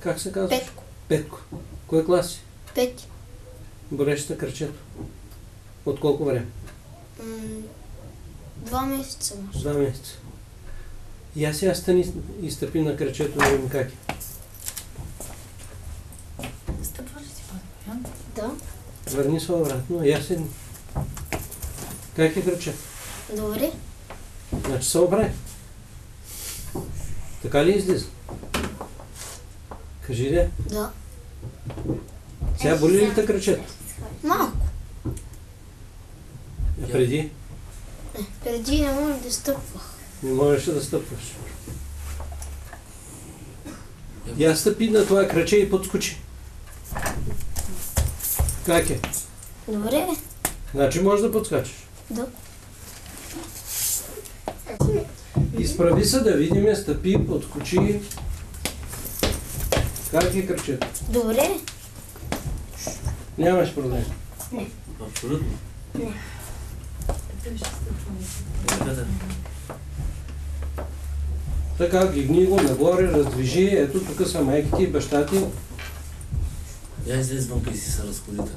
Как се казва? Петко. Петко. Кой клас си? Пети. Бореща кръчето. От колко време? Два месеца може. Два месеца. И аз сега стани и стъпи на кръчето да видим как е. Стъпваш ли си по Да. Върни се обратно. Я седни. Как е кръчето? Добре. Значи се обрай. Така ли излиза? Кажи де. Да. Сега боли ли те кръчето? Малко. А преди Е, преди не може да стъпвах. не можеше да стъпваш. Я стъпи на това кръче и подскочи. Как е? Добре. Значи можеш да подскачаш. Да. Изправи се да видим, стъпи, подскочи. Как е кръчето? Добре. Нямаш проблем. Абсолютно. Ще стъпваме. Никъде. Така, гигни го нагоре, раздвижи. Ето тук са майките и баща ти. Я излез вънка и си се разходите.